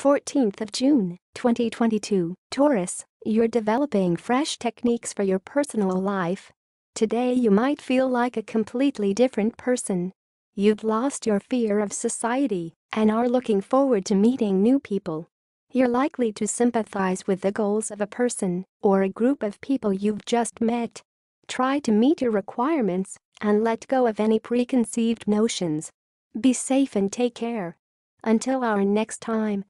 14th of June, 2022, Taurus, you're developing fresh techniques for your personal life. Today you might feel like a completely different person. You've lost your fear of society and are looking forward to meeting new people. You're likely to sympathize with the goals of a person or a group of people you've just met. Try to meet your requirements and let go of any preconceived notions. Be safe and take care. Until our next time.